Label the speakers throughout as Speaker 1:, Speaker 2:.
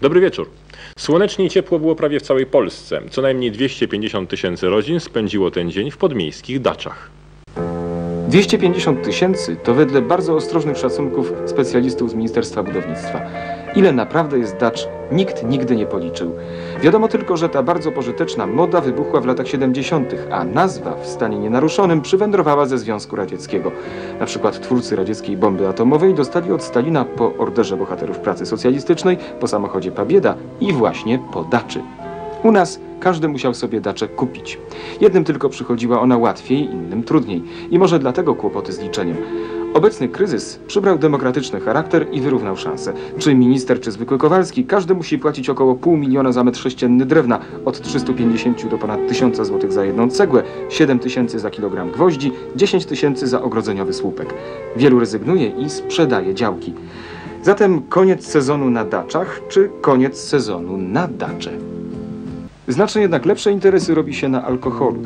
Speaker 1: Dobry wieczór. Słonecznie i ciepło było prawie w całej Polsce. Co najmniej 250 tysięcy rodzin spędziło ten dzień w podmiejskich daczach.
Speaker 2: 250 tysięcy to wedle bardzo ostrożnych szacunków specjalistów z Ministerstwa Budownictwa. Ile naprawdę jest dacz, nikt nigdy nie policzył. Wiadomo tylko, że ta bardzo pożyteczna moda wybuchła w latach 70., a nazwa w stanie nienaruszonym przywędrowała ze Związku Radzieckiego. Na przykład twórcy radzieckiej bomby atomowej dostali od Stalina po orderze bohaterów pracy socjalistycznej, po samochodzie Pabieda i właśnie po daczy. U nas każdy musiał sobie daczę kupić. Jednym tylko przychodziła ona łatwiej, innym trudniej. I może dlatego kłopoty z liczeniem. Obecny kryzys przybrał demokratyczny charakter i wyrównał szanse. Czy minister, czy zwykły Kowalski, każdy musi płacić około pół miliona za metr sześcienny drewna, od 350 do ponad 1000 zł za jedną cegłę, 7 tysięcy za kilogram gwoździ, 10 tysięcy za ogrodzeniowy słupek. Wielu rezygnuje i sprzedaje działki. Zatem koniec sezonu na daczach, czy koniec sezonu na dacze? Znacznie jednak lepsze interesy robi się na alkoholu.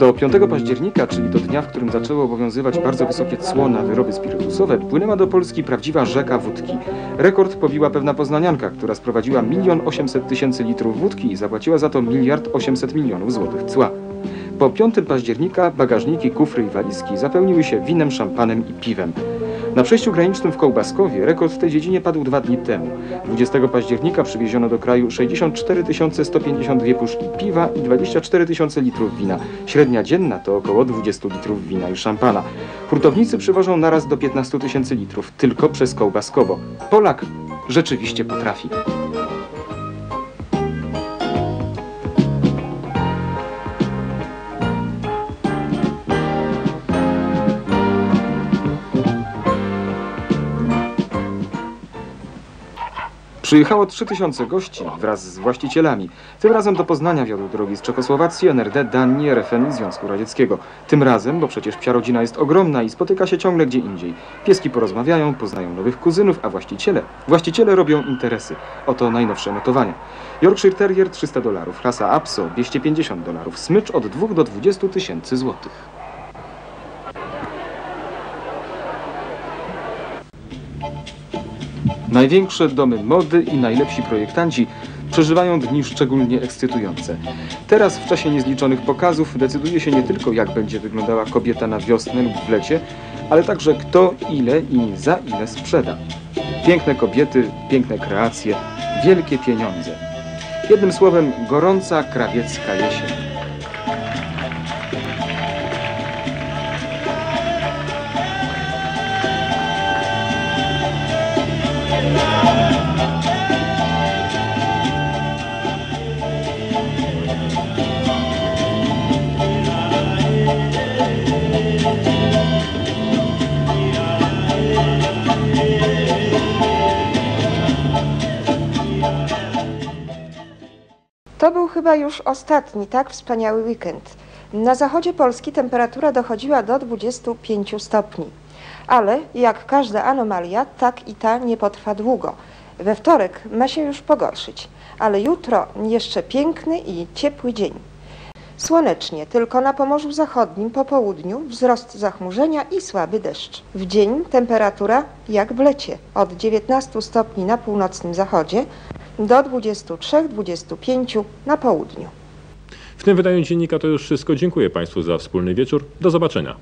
Speaker 2: Do 5 października, czyli do dnia, w którym zaczęło obowiązywać bardzo wysokie cło na wyroby spirytusowe, płynęła do Polski prawdziwa rzeka wódki. Rekord pobiła pewna poznanianka, która sprowadziła 1 800 tysięcy litrów wódki i zapłaciła za to miliard 800 milionów złotych cła. Po 5 października bagażniki, kufry i walizki zapełniły się winem, szampanem i piwem. Na przejściu granicznym w Kołbaskowie rekord w tej dziedzinie padł dwa dni temu. 20 października przywieziono do kraju 64 152 puszki piwa i 24 tysiące litrów wina. Średnia dzienna to około 20 litrów wina i szampana. Hurtownicy przywożą naraz do 15 tysięcy litrów tylko przez Kołbaskowo. Polak rzeczywiście potrafi. Przyjechało 3000 gości wraz z właścicielami. Tym razem do Poznania wiodły drogi z Czechosłowacji, NRD, Danii, RFN i Związku Radzieckiego. Tym razem, bo przecież psia rodzina jest ogromna i spotyka się ciągle gdzie indziej. Pieski porozmawiają, poznają nowych kuzynów, a właściciele? Właściciele robią interesy. Oto najnowsze notowania. Yorkshire Terrier 300 dolarów, rasa Apso 250 dolarów, smycz od 2 do 20 tysięcy złotych. Największe domy mody i najlepsi projektanci przeżywają dni szczególnie ekscytujące. Teraz, w czasie niezliczonych pokazów, decyduje się nie tylko, jak będzie wyglądała kobieta na wiosnę lub w lecie, ale także kto, ile i za ile sprzeda. Piękne kobiety, piękne kreacje, wielkie pieniądze. Jednym słowem, gorąca krawiecka jesień.
Speaker 3: To był chyba już ostatni tak wspaniały weekend. Na zachodzie Polski temperatura dochodziła do 25 stopni. Ale jak każda anomalia, tak i ta nie potrwa długo. We wtorek ma się już pogorszyć, ale jutro jeszcze piękny i ciepły dzień. Słonecznie, tylko na Pomorzu Zachodnim po południu wzrost zachmurzenia i słaby deszcz. W dzień temperatura jak w lecie, od 19 stopni na północnym zachodzie do 23-25 na południu.
Speaker 1: W tym wydaniu dziennika to już wszystko. Dziękuję Państwu za wspólny wieczór. Do zobaczenia.